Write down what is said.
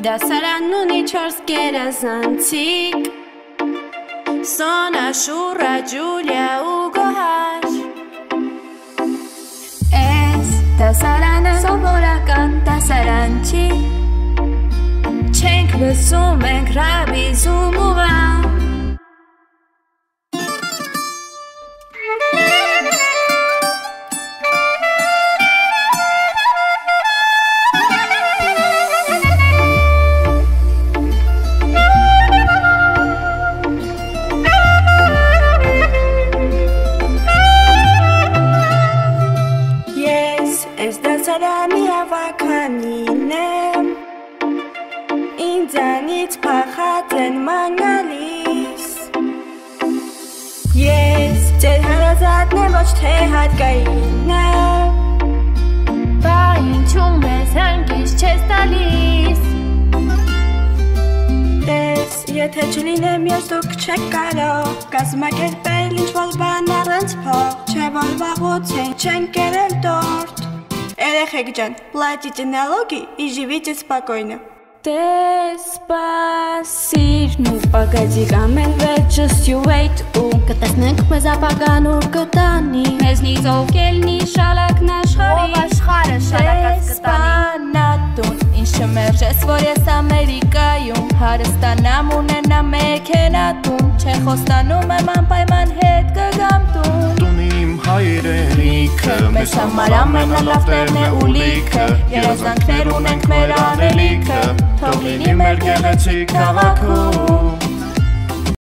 դասարանն ունի չորս գերազանցիկ. Սոնա, Շուրա, Ջուլիա ու Գոհար Էս դասարանը սովորական դասարան չի Չենք լսում ենք ռաբիզում ու վամ ավականին եմ Ինձանից պախած են մանալիս Ես ձեր հարազատն եմ ոչ թե հատկային եմ Բա ինչու մեզ հանգիստ չես տալիս Տես, եթե չլինեմ ես դուք չեք կարող Կազմակերպել ինչ-որ բան առանց փող Չէ որ վաղուց են չեն կերել տորտ Երեխեք ջան, платите налоги и живите спокойно։ Դե սպասիր, նու պագացի կամեն վետ, just you wait ու կտեսնենք մեզ ապագան ուր կտանի Մեզնից ով կելնի շալակն աշխարի Ով աշխարը շալակած կտանի Ինչ չմերժես, որ ես Ամերիկայում Հարստանամ ունենամ մեքենատում Չէ խոստանում եմ անպայման հետ կգամ տուն Տուն իմ հայրենիքը Մեզ համար ամենալավ տեղն է ու լիքը Երազանքներ ունենք մեր անելիքը Թող լինի մեր գեղեցիկ քաղաքում